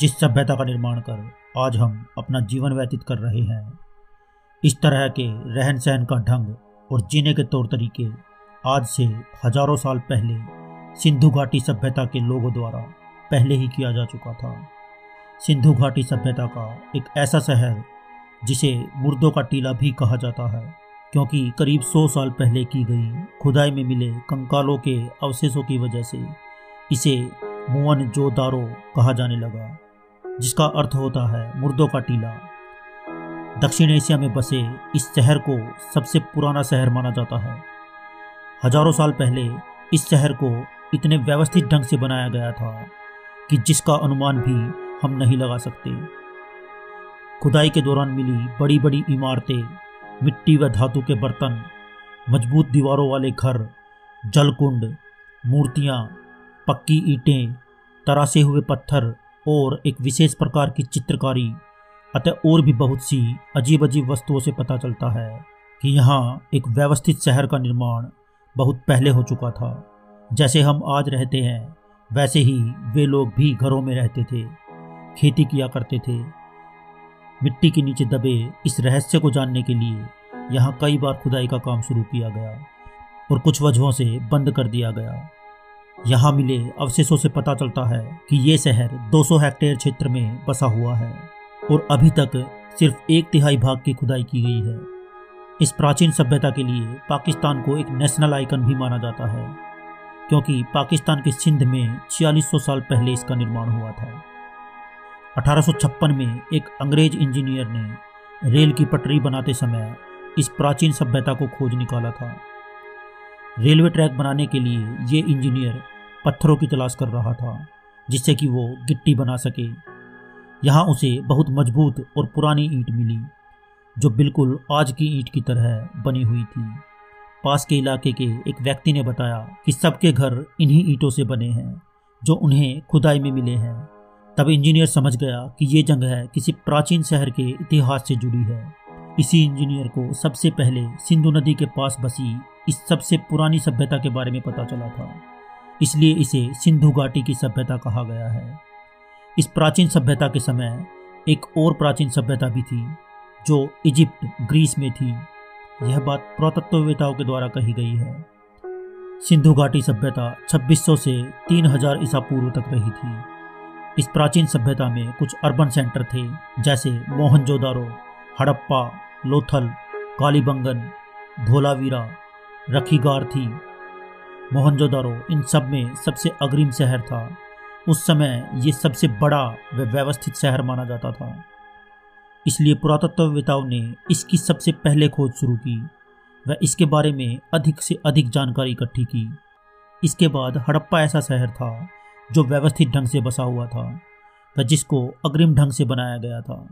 जिस सभ्यता का निर्माण कर आज हम अपना जीवन व्यतीत कर रहे हैं। इस तरह के रहन सहन का ढंग और जीने के तौर तरीके आज से हज़ारों साल पहले सिंधु घाटी सभ्यता के लोगों द्वारा पहले ही किया जा चुका था। सिंधु घाटी सभ्यता का एक ऐसा शहर, जिसे मुर्दों का टीला भी कहा जाता है, क्योंकि करीब सौ साल पहले की गई खुदाई में मिले कंकालों के अवशेषों की वजह से इसे मुअन जोदारो कहा जाने लगा। जिसका अर्थ होता है मुर्दों का टीला। दक्षिण एशिया में बसे इस शहर को सबसे पुराना शहर माना जाता है। हज़ारों साल पहले इस शहर को इतने व्यवस्थित ढंग से बनाया गया था कि जिसका अनुमान भी हम नहीं लगा सकते। खुदाई के दौरान मिली बड़ी बड़ी इमारतें, मिट्टी व धातु के बर्तन, मज़बूत दीवारों वाले घर, जलकुंड, मूर्तियाँ, पक्की ईंटें तरासे हुए पत्थर और एक विशेष प्रकार की चित्रकारी अतः और भी बहुत सी अजीब अजीब वस्तुओं से पता चलता है कि यहाँ एक व्यवस्थित शहर का निर्माण बहुत पहले हो चुका था। जैसे हम आज रहते हैं, वैसे ही वे लोग भी घरों में रहते थे, खेती किया करते थे। मिट्टी के नीचे दबे इस रहस्य को जानने के लिए यहाँ कई बार खुदाई का काम शुरू किया गया और कुछ वजहों से बंद कर दिया गया। यहाँ मिले अवशेषों से पता चलता है कि ये शहर 200 हेक्टेयर क्षेत्र में बसा हुआ है और अभी तक सिर्फ़ एक तिहाई भाग की खुदाई की गई है। इस प्राचीन सभ्यता के लिए पाकिस्तान को एक नेशनल आइकन भी माना जाता है, क्योंकि पाकिस्तान के सिंध में 4600 साल पहले इसका निर्माण हुआ था। 1856 में एक अंग्रेज़ इंजीनियर ने रेल की पटरी बनाते समय इस प्राचीन सभ्यता को खोज निकाला था। रेलवे ट्रैक बनाने के लिए ये इंजीनियर पत्थरों की तलाश कर रहा था, जिससे कि वो गिट्टी बना सके। यहाँ उसे बहुत मज़बूत और पुरानी ईंट मिली, जो बिल्कुल आज की ईंट की तरह बनी हुई थी। पास के इलाके के एक व्यक्ति ने बताया कि सबके घर इन्हीं ईंटों से बने हैं, जो उन्हें खुदाई में मिले हैं। तब इंजीनियर समझ गया कि ये जगह किसी प्राचीन शहर के इतिहास से जुड़ी है। इसी इंजीनियर को सबसे पहले सिंधु नदी के पास बसी इस सबसे पुरानी सभ्यता के बारे में पता चला था। इसलिए इसे सिंधु घाटी की सभ्यता कहा गया है। इस प्राचीन सभ्यता के समय एक और प्राचीन सभ्यता भी थी, जो इजिप्ट, ग्रीस में थी। यह बात पुरातत्ववेताओं के द्वारा कही गई है। सिंधु घाटी सभ्यता 2600 से 3000 ईसा पूर्व तक रही थी। इस प्राचीन सभ्यता में कुछ अर्बन सेंटर थे, जैसे मोहनजोदारो, हड़प्पा, लोथल, कालीबंगन, धोलावीरा, रखीगार थी। मोहनजोदारो इन सब में सबसे अग्रिम शहर था। उस समय ये सबसे बड़ा व व्यवस्थित शहर माना जाता था। इसलिए पुरातत्ववेताओं ने इसकी सबसे पहले खोज शुरू की व इसके बारे में अधिक से अधिक जानकारी इकट्ठी की। इसके बाद हड़प्पा ऐसा शहर था जो व्यवस्थित ढंग से बसा हुआ था व जिसको अग्रिम ढंग से बनाया गया था।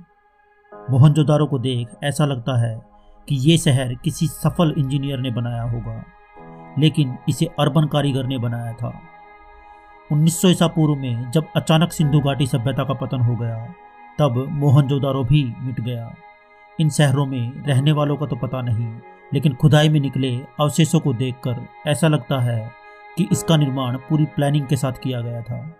मोहनजोदारो को देख ऐसा लगता है कि ये शहर किसी सफल इंजीनियर ने बनाया होगा। लेकिन इसे अर्बन कारीगर ने बनाया था। 1900 ईसा पूर्व में जब अचानक सिंधु घाटी सभ्यता का पतन हो गया, तब मोहनजोदारो भी मिट गया। इन शहरों में रहने वालों का तो पता नहीं, लेकिन खुदाई में निकले अवशेषों को देखकर ऐसा लगता है कि इसका निर्माण पूरी प्लानिंग के साथ किया गया था।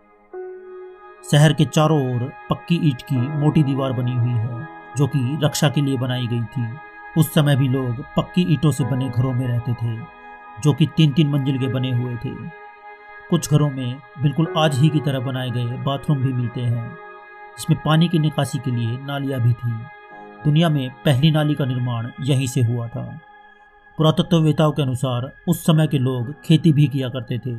शहर के चारों ओर पक्की ईंट की मोटी दीवार बनी हुई है, जो कि रक्षा के लिए बनाई गई थी। उस समय भी लोग पक्की ईंटों से बने घरों में रहते थे। जो कि तीन तीन मंजिल के बने हुए थे। कुछ घरों में बिल्कुल आज ही की तरह बनाए गए बाथरूम भी मिलते हैं, जिसमें पानी की निकासी के लिए नालियाँ भी थी। दुनिया में पहली नाली का निर्माण यहीं से हुआ था। पुरातत्ववेताओं के अनुसार उस समय के लोग खेती भी किया करते थे।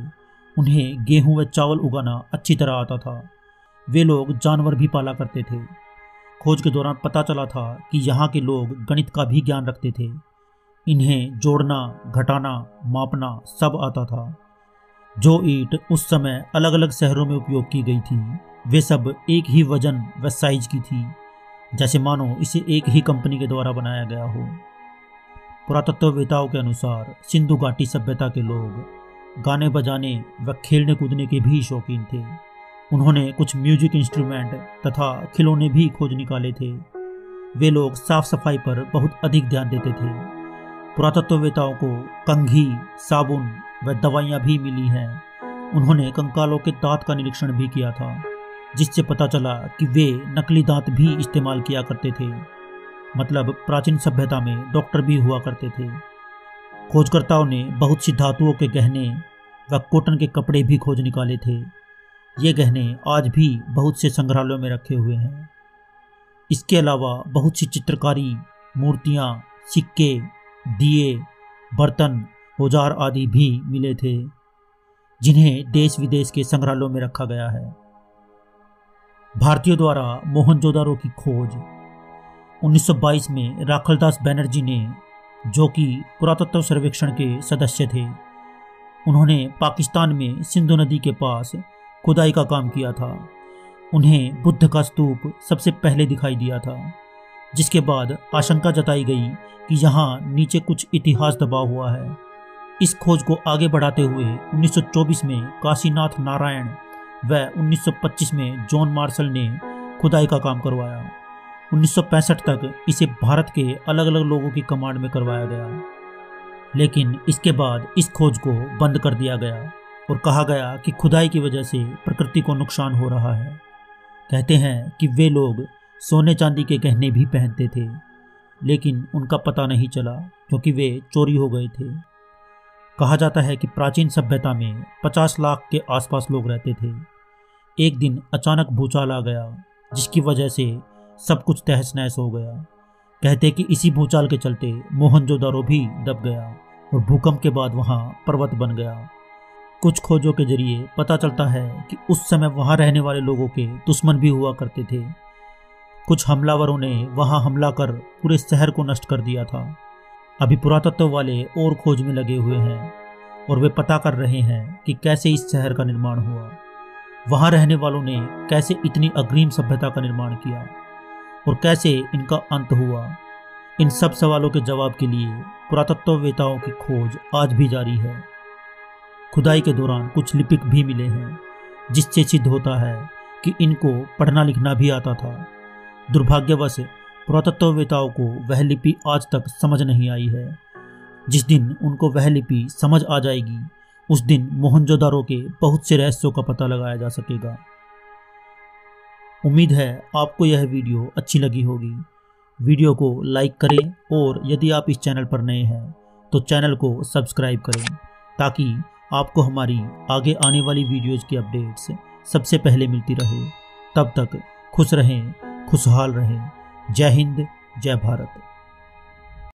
उन्हें गेहूँ व चावल उगाना अच्छी तरह आता था। वे लोग जानवर भी पाला करते थे। खोज के दौरान पता चला था कि यहाँ के लोग गणित का भी ज्ञान रखते थे। इन्हें जोड़ना, घटाना, मापना सब आता था। जो ईट उस समय अलग अलग शहरों में उपयोग की गई थी, वे सब एक ही वज़न व साइज़ की थी। जैसे मानो इसे एक ही कंपनी के द्वारा बनाया गया हो। पुरातत्ववेताओं के अनुसार सिंधु घाटी सभ्यता के लोग गाने बजाने व खेलने कूदने के भी शौकीन थे। उन्होंने कुछ म्यूज़िक इंस्ट्रूमेंट तथा खिलौने भी खोज निकाले थे। वे लोग साफ़ सफ़ाई पर बहुत अधिक ध्यान देते थे। पुरातत्ववेताओं को कंघी, साबुन व दवाइयाँ भी मिली हैं। उन्होंने कंकालों के दांत का निरीक्षण भी किया था, जिससे पता चला कि वे नकली दांत भी इस्तेमाल किया करते थे। मतलब प्राचीन सभ्यता में डॉक्टर भी हुआ करते थे। खोजकर्ताओं ने बहुत सी धातुओं के गहने व कॉटन के कपड़े भी खोज निकाले थे। ये गहने आज भी बहुत से संग्रहालयों में रखे हुए हैं। इसके अलावा बहुत सी चित्रकारी मूर्तियाँ, सिक्के दिए, बर्तन, औज़ार आदि भी मिले थे, जिन्हें देश विदेश के संग्रहालयों में रखा गया है। भारतीयों द्वारा मोहनजोदारो की खोज। 1922 में राखलदास बैनर्जी ने, जो कि पुरातत्व सर्वेक्षण के सदस्य थे, उन्होंने पाकिस्तान में सिंधु नदी के पास खुदाई का काम किया था। उन्हें बुद्ध का स्तूप सबसे पहले दिखाई दिया था। जिसके बाद आशंका जताई गई कि यहाँ नीचे कुछ इतिहास दबा हुआ है। इस खोज को आगे बढ़ाते हुए 1924 में काशीनाथ नारायण व 1925 में जॉन मार्शल ने खुदाई का काम करवाया। 1965 तक इसे भारत के अलग अलग लोगों की कमांड में करवाया गया। लेकिन इसके बाद इस खोज को बंद कर दिया गया और कहा गया कि खुदाई की वजह से प्रकृति को नुकसान हो रहा है। कहते हैं कि वे लोग सोने चांदी के गहने भी पहनते थे, लेकिन उनका पता नहीं चला, क्योंकि वे चोरी हो गए थे। कहा जाता है कि प्राचीन सभ्यता में 50 लाख के आसपास लोग रहते थे। एक दिन अचानक भूचाल आ गया, जिसकी वजह से सब कुछ तहस नहस हो गया। कहते कि इसी भूचाल के चलते मोहनजोदारो भी दब गया और भूकंप के बाद वहाँ पर्वत बन गया। कुछ खोजों के ज़रिए पता चलता है कि उस समय वहाँ रहने वाले लोगों के दुश्मन भी हुआ करते थे। कुछ हमलावरों ने वहाँ हमला कर पूरे शहर को नष्ट कर दिया था। अभी पुरातत्व वाले और खोज में लगे हुए हैं और वे पता कर रहे हैं कि कैसे इस शहर का निर्माण हुआ। वहाँ रहने वालों ने कैसे इतनी अग्रिम सभ्यता का निर्माण किया और कैसे इनका अंत हुआ। इन सब सवालों के जवाब के लिए पुरातत्ववेताओं की खोज आज भी जारी है। खुदाई के दौरान कुछ लिपिक भी मिले हैं, जिससे सिद्ध होता है कि इनको पढ़ना लिखना भी आता था। दुर्भाग्यवश पुरातत्ववेताओं को वह लिपि आज तक समझ नहीं आई है। जिस दिन उनको वह लिपि समझ आ जाएगी, उस दिन मोहनजोदारो के बहुत से रहस्यों का पता लगाया जा सकेगा। उम्मीद है आपको यह वीडियो अच्छी लगी होगी। वीडियो को लाइक करें और यदि आप इस चैनल पर नए हैं तो चैनल को सब्सक्राइब करें, ताकि आपको हमारी आगे आने वाली वीडियोज़ की अपडेट्स सबसे पहले मिलती रहे। तब तक खुश रहें खुशहाल रहें। जय हिंद जय भारत।